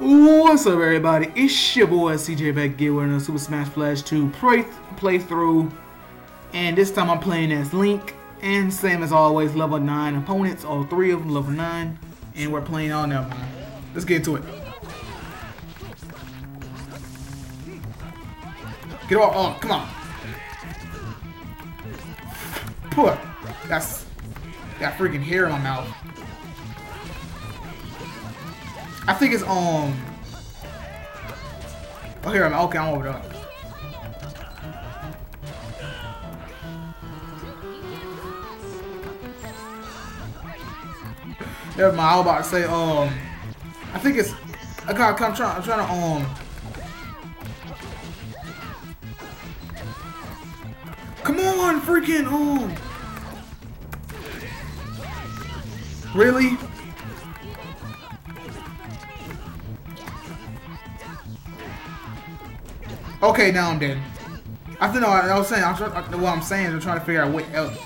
What's up, everybody? It's your boy CJ back again with another Super Smash Flash 2 play playthrough, and this time I'm playing as Link, and same as always, level 9 opponents, all three of them level 9, and we're playing all now. Let's get into it. Get off! Oh, come on! Put that's got freaking hair in my mouth. I think it's um. Oh here I'm okay. I'm over there. Never mind. I was about to say um. I think it's. I got. I'm trying. I'm trying to um. Come on, freaking um. Really? Okay, now I'm dead. I don't know. I, I was saying. I'm trying, what I'm saying is I'm trying to figure out what else.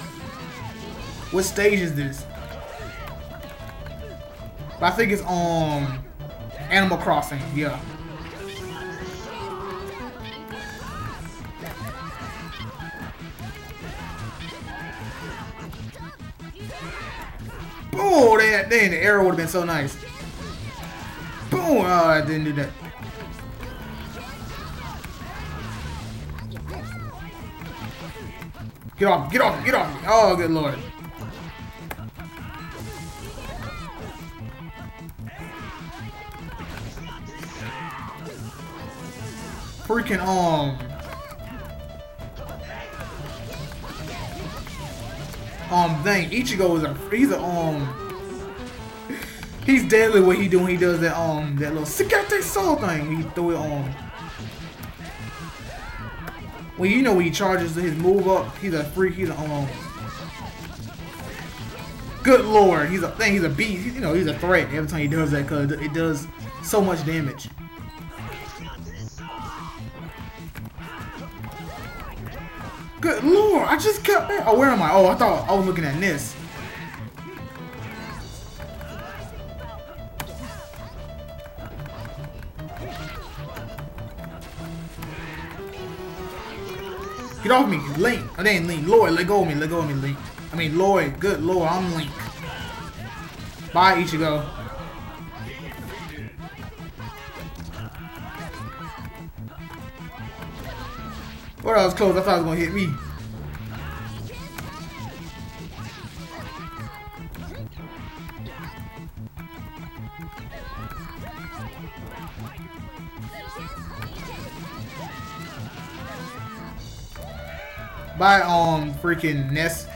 What stage is this? But I think it's on um, Animal Crossing. Yeah. Boom! That, then the arrow would have been so nice. Boom! Oh, I didn't do that. Get off, get off, get off. Oh, good lord. Freaking, um... Um, dang, Ichigo is a, he's a, um... He's deadly what he doing. He does that, um, that little Sakate Soul thing. He threw it on. Well, you know when he charges his move up, he's a freak. He's a um. Good lord, he's a thing. He's a beast. you know, he's a threat every time he does that because it does so much damage. Good lord, I just kept. Oh, where am I? Oh, I thought I was looking at this. Get off me, Link. I didn't Link. Lloyd, let go of me. Let go of me, Link. I mean, Lloyd. Good lord, I'm Link. Bye, Ichigo. What else close? I thought it was gonna hit me. Bye, um, freaking Ness.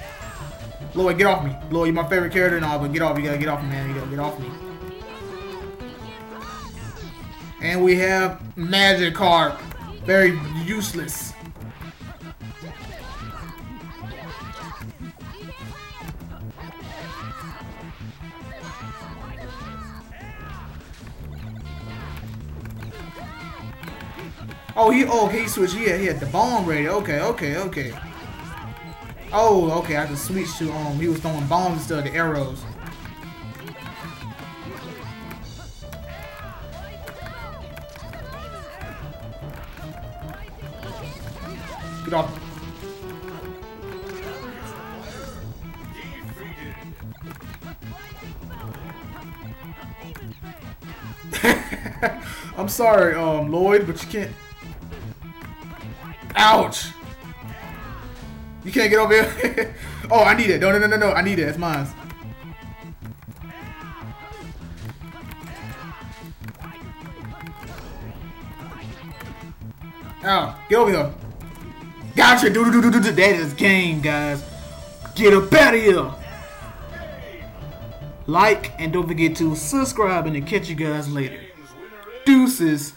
Lloyd, get off me. Lloyd, you're my favorite character and all, but get off. You gotta get off me, man. You gotta get off me. And we have Magikarp. Very useless. Oh, he oh, okay, he switched. He had, he had the bomb ready. Okay, okay, okay. Oh, okay, I can switch to, um, he was throwing bombs instead of the arrows. Get off. I'm sorry, um, Lloyd, but you can't. Ouch! You can't get over here. oh, I need it. No, no, no, no, no. I need it. It's mine. Oh, get over here. Gotcha. Do, do, do, do, do. That is game, guys. Get up out of here. Like and don't forget to subscribe and to catch you guys later. Deuces.